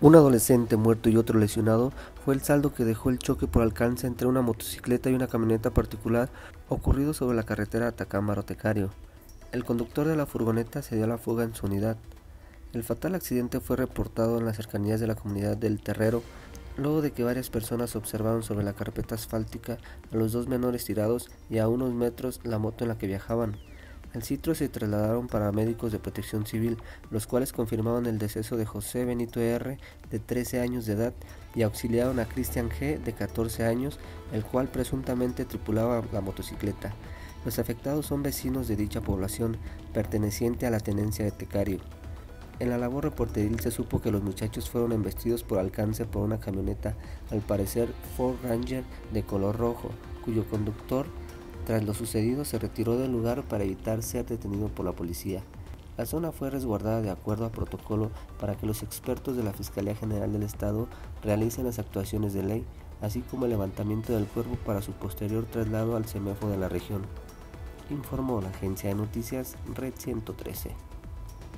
Un adolescente muerto y otro lesionado fue el saldo que dejó el choque por alcance entre una motocicleta y una camioneta particular ocurrido sobre la carretera Atacama-Rotecario. El conductor de la furgoneta se dio a la fuga en su unidad. El fatal accidente fue reportado en las cercanías de la comunidad del Terrero, luego de que varias personas observaron sobre la carpeta asfáltica a los dos menores tirados y a unos metros la moto en la que viajaban. Al sitio se trasladaron paramédicos de protección civil, los cuales confirmaron el deceso de José Benito R., de 13 años de edad, y auxiliaron a Cristian G., de 14 años, el cual presuntamente tripulaba la motocicleta. Los afectados son vecinos de dicha población, perteneciente a la tenencia de Tecario. En la labor reporteril se supo que los muchachos fueron embestidos por alcance por una camioneta, al parecer Ford Ranger de color rojo, cuyo conductor tras lo sucedido se retiró del lugar para evitar ser detenido por la policía. La zona fue resguardada de acuerdo a protocolo para que los expertos de la Fiscalía General del Estado realicen las actuaciones de ley, así como el levantamiento del cuerpo para su posterior traslado al CEMEFO de la región, informó la agencia de noticias Red 113.